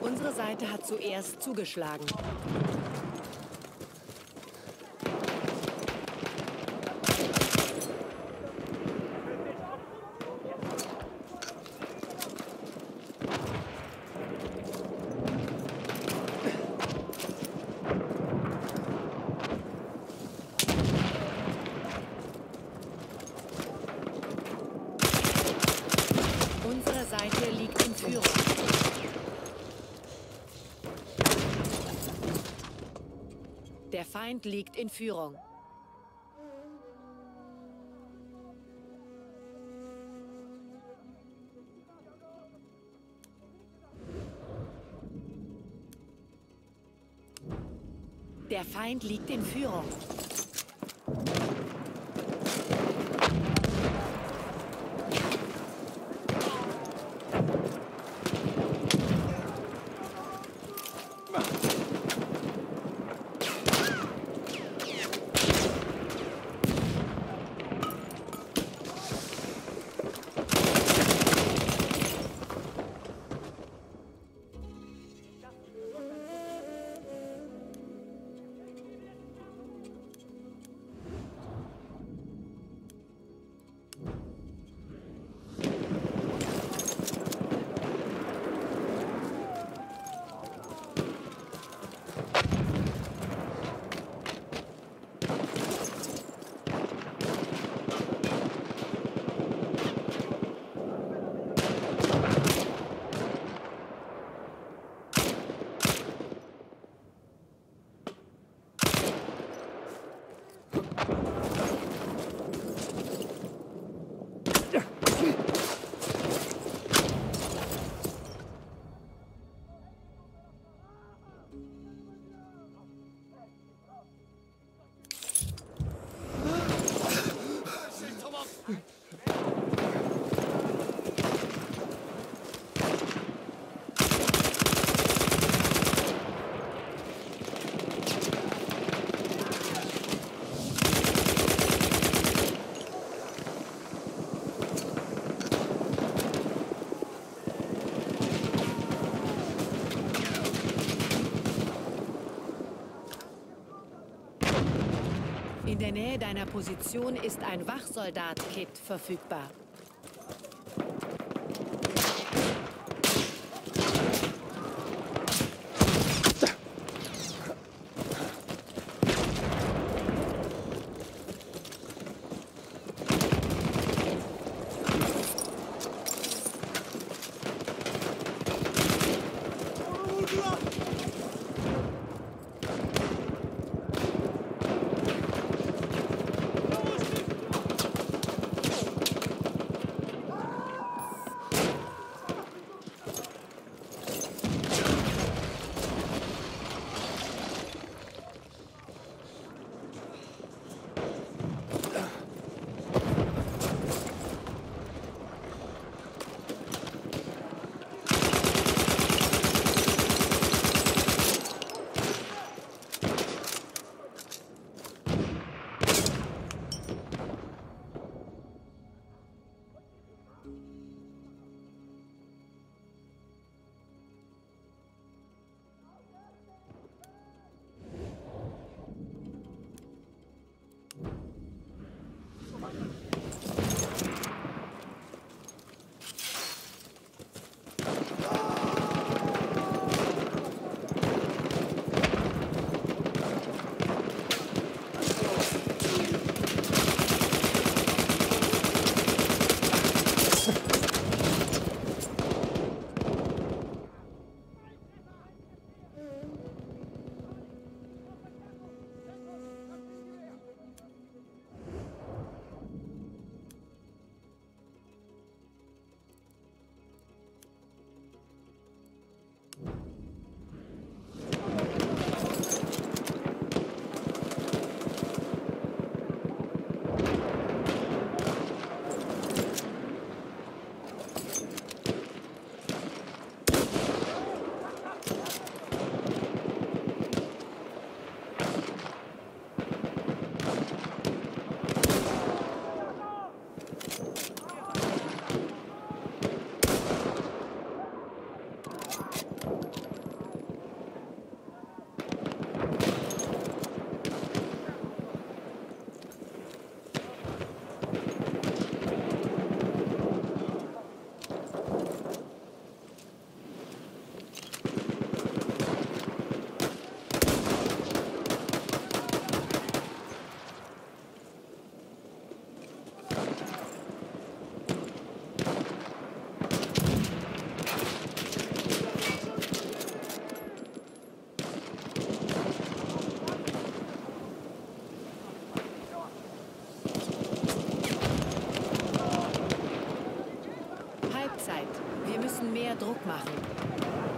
Unsere Seite hat zuerst zugeschlagen. Unsere Seite liegt in Führung. Der Feind liegt in Führung. Der Feind liegt in Führung. In der Nähe deiner Position ist ein Wachsoldat-Kit verfügbar. Weiter Druck machen.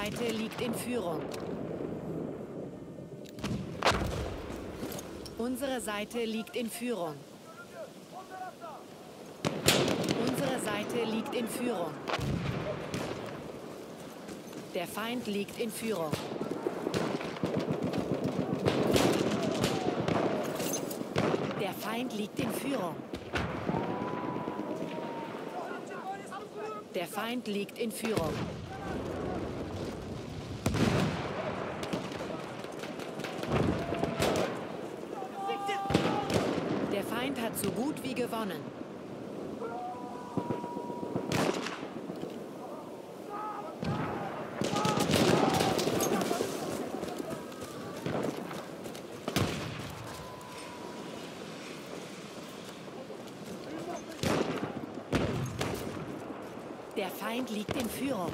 Seite liegt in Führung. Unsere Seite liegt in Führung. Unsere Seite liegt in Führung. Der Feind liegt in Führung. Der Feind liegt in Führung. Der Feind liegt in Führung. Der Feind wie gewonnen. Der Feind liegt in Führung.